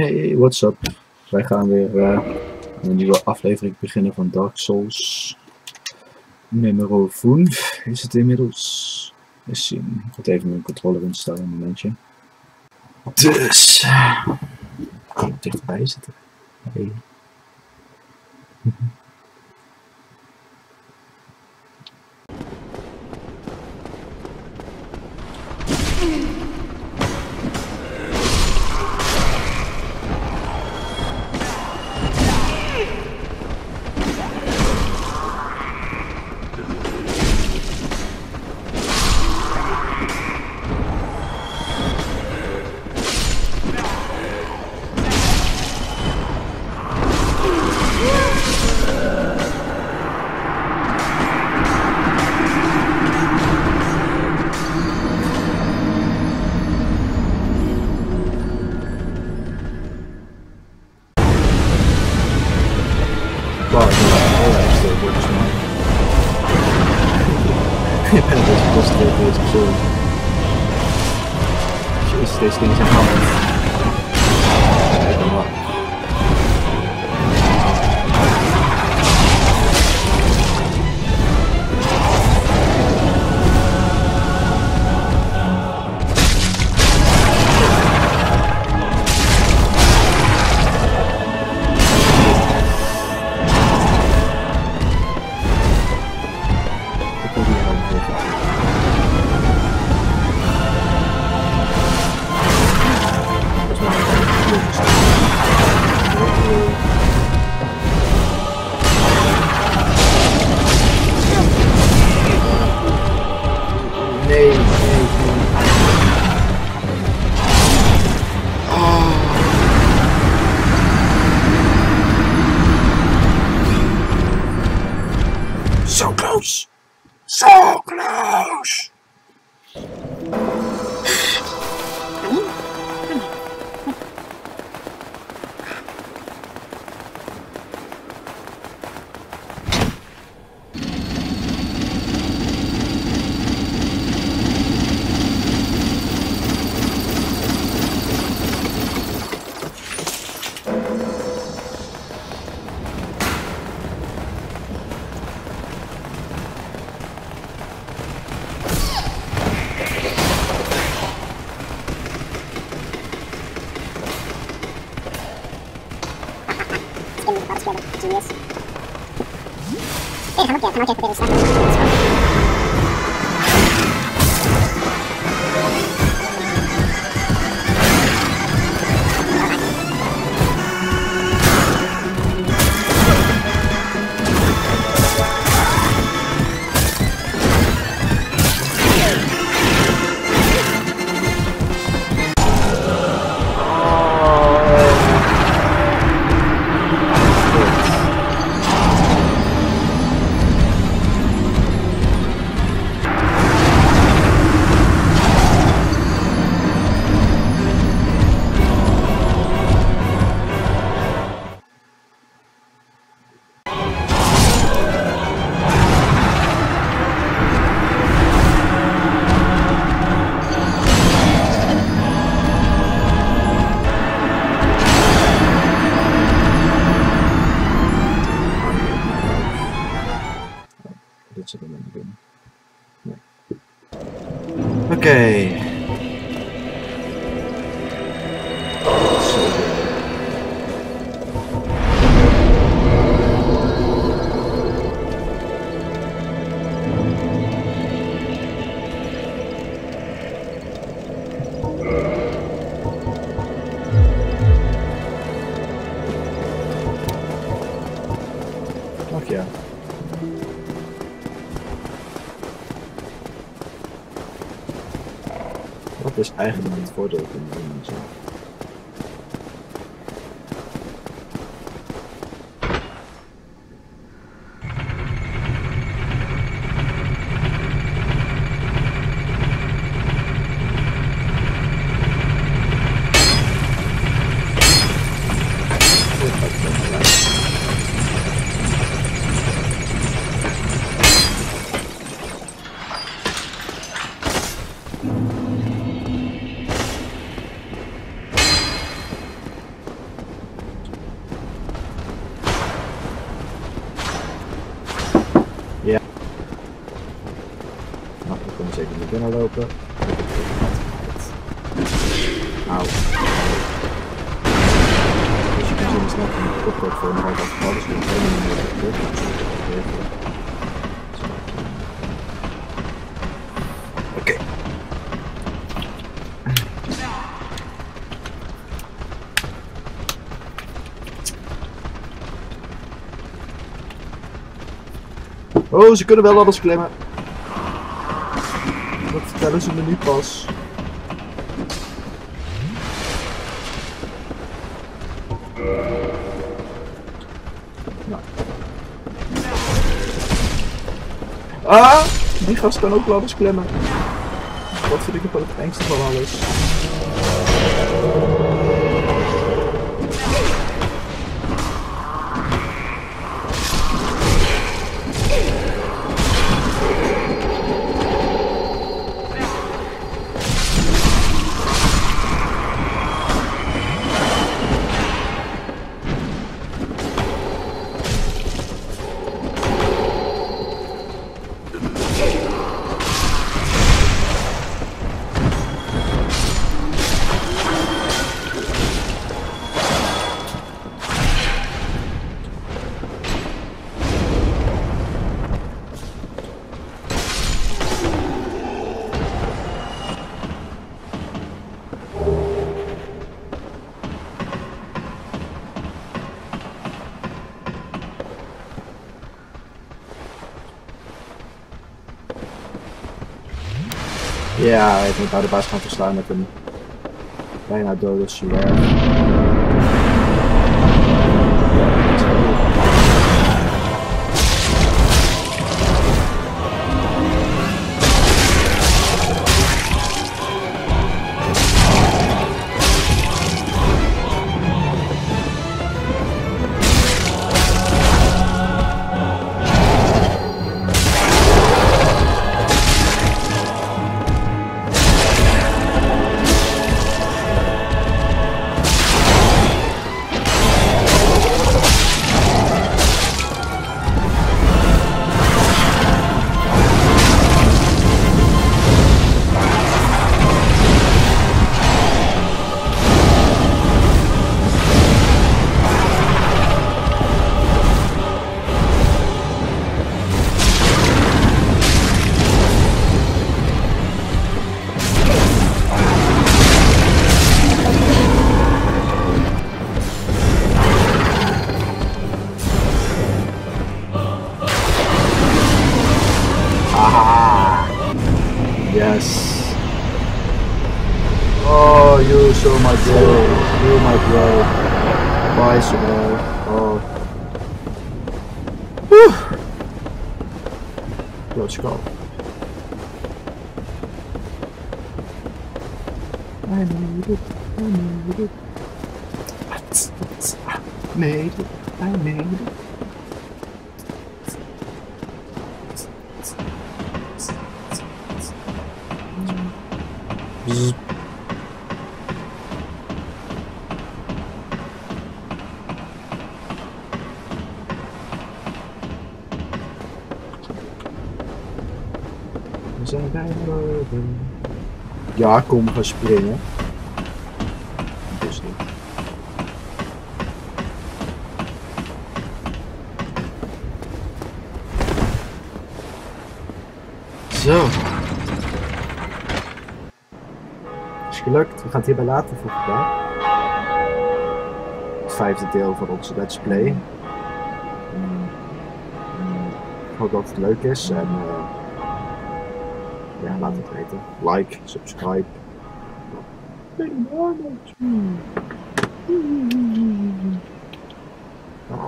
Hey, what's up? Wij gaan weer uh, een nieuwe aflevering beginnen van Dark Souls. Nummer 5 is het inmiddels. Eens zien. Ik moet even mijn controller instellen een momentje. Dus. Dichterbij zitten. Hey. して自転車に倒す。So close! So close! G S で、ハマキは玉木役でした。Okay. Is eigenlijk het voordeel van de Auw. Dus van de. Oké. Oh, ze kunnen wel alles klimmen. Dat vertellen ze me nu pas. Nou. Ah! Die gast kan ook ladders klimmen. Dat vind ik nog wel het engste van alles. Ja, heeft me bij de baas gaan verslaan met een bijna dode Suer. Yes! Oh, you so my bro. You my bro. Bye, Suer. Oh. Whew. Let's go. I made it. I made it. I made it. I made it. Zijn bij boven. Ja, kom, gaan springen. Zo. gelukt. We gaan het hierbij laten voor vandaag. Het vijfde deel van onze Let's Play. Mm. mm. Ik hoop dat het leuk is en eh, ja, laat het weten. Like, subscribe. Ah.